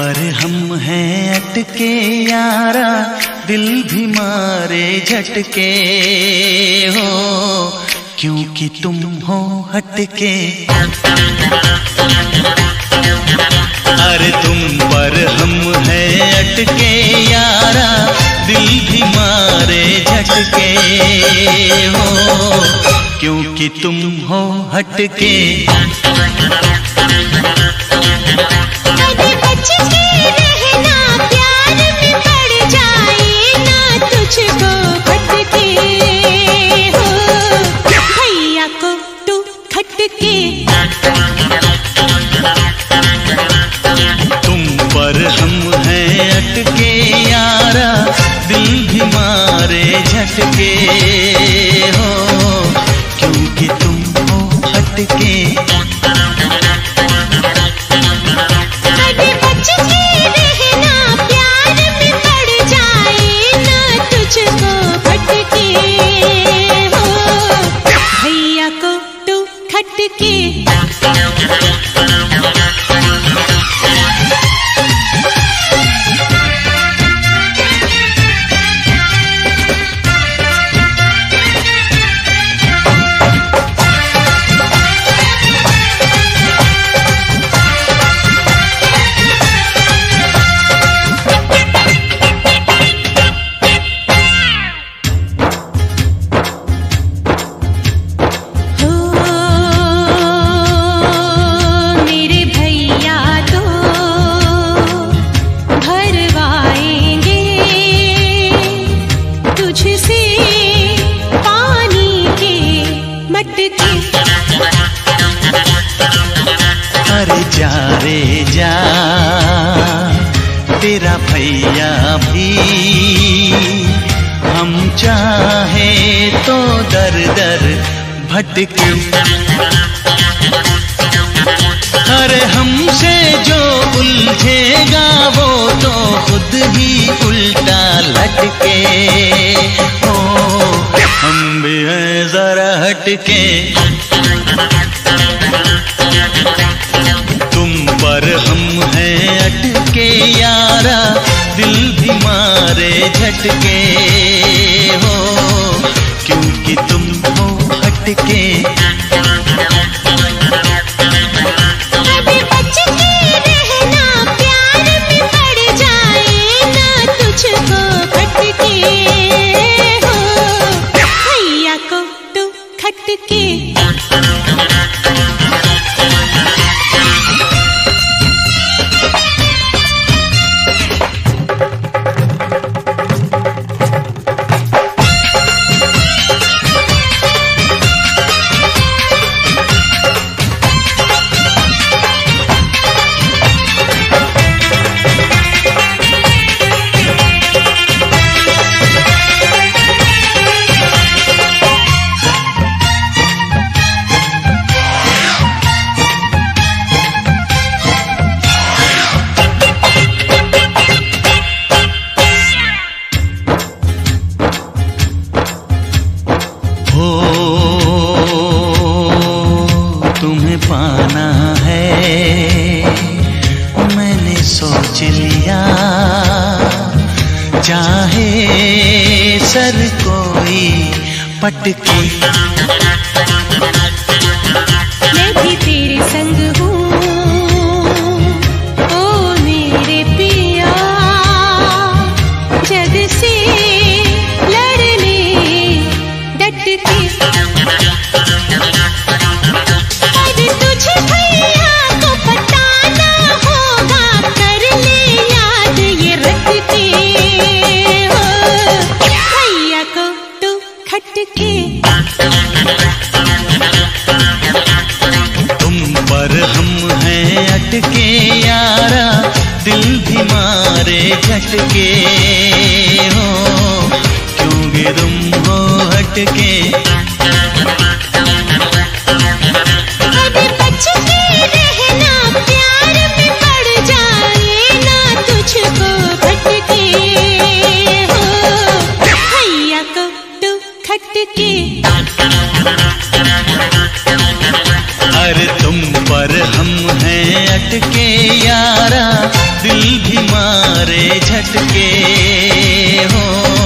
पर हम हैं अटके यारा, दिल भी मारे झटके। हो, क्योंकि तुम हो हटके। अरे तुम पर हम हैं अटके यारा, दिल भी मारे झटके। हो, क्योंकि तुम हो हटके। खटके तुम पर हम हैं अटके यारा दिल भी मारे झटके। जा तेरा भैया भी। हम चाहे तो दर दर भटके। अरे हमसे जो उलझेगा, वो तो खुद ही उल्टा लटके। ओ, हम भी हैं जरा हटके। मारे झटके हो क्योंकि तुम हो हटके। पटके। झटके हो क्योंकि तुम हो हटके? कभी बच के रहना प्यार में पड़ जाए ना तुझको भटके हो। भैया को खटके। अरे तुम पर हम हैं अटके यारा। दिल भी मारे झटके हो।